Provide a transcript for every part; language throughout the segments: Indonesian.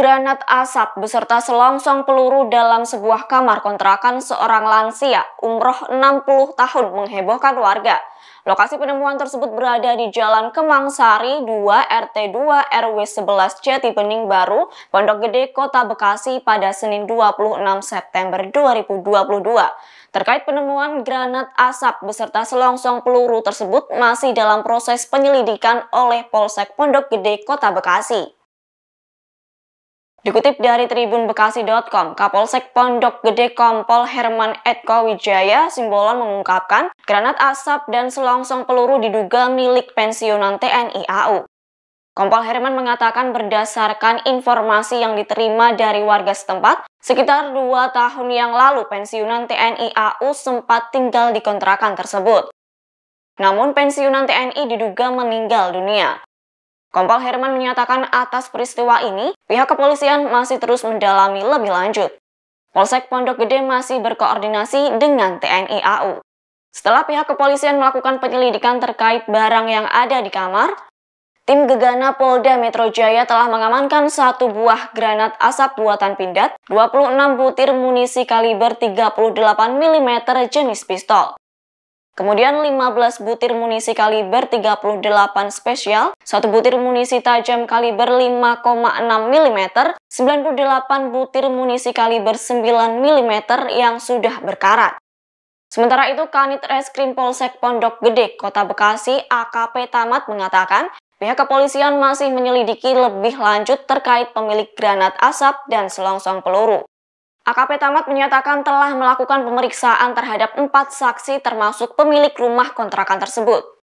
granat asap beserta selongsong peluru dalam sebuah kamar kontrakan seorang lansia umroh 60 tahun menghebohkan warga. Lokasi penemuan tersebut berada di Jalan Kemang Sari 2 RT 2 RW 11 Jati Bening Baru, Pondok Gede, Kota Bekasi pada Senin 26 September 2022. Terkait penemuan granat asap beserta selongsong peluru tersebut masih dalam proses penyelidikan oleh Polsek Pondok Gede, Kota Bekasi. Dikutip dari tribunbekasi.com, Kapolsek Pondok Gede Kompol Herman Etko Wijaya Simbolon mengungkapkan granat asap dan selongsong peluru diduga milik pensiunan TNI AU. Kompol Herman mengatakan berdasarkan informasi yang diterima dari warga setempat, sekitar dua tahun yang lalu pensiunan TNI AU sempat tinggal di kontrakan tersebut. Namun pensiunan TNI diduga meninggal dunia. Kompol Herman menyatakan atas peristiwa ini, pihak kepolisian masih terus mendalami lebih lanjut. Polsek Pondok Gede masih berkoordinasi dengan TNI AU. Setelah pihak kepolisian melakukan penyelidikan terkait barang yang ada di kamar, tim Gegana Polda Metro Jaya telah mengamankan satu buah granat asap buatan pindad, 26 butir munisi kaliber 38 mm jenis pistol. Kemudian 15 butir munisi kaliber 38 spesial, satu butir munisi tajam kaliber 5,6 mm, 98 butir munisi kaliber 9 mm yang sudah berkarat. Sementara itu, Kanit Reskrim Polsek Pondok Gede, Kota Bekasi, AKP Tamat mengatakan, pihak kepolisian masih menyelidiki lebih lanjut terkait pemilik granat asap dan selongsong peluru. AKP Tamat menyatakan telah melakukan pemeriksaan terhadap empat saksi termasuk pemilik rumah kontrakan tersebut.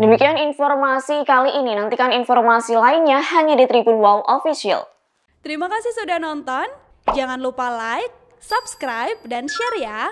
Demikian informasi kali ini. Nantikan informasi lainnya hanya di Tribun Wow Official. Terima kasih sudah nonton. Jangan lupa like, subscribe, dan share ya.